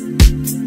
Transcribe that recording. you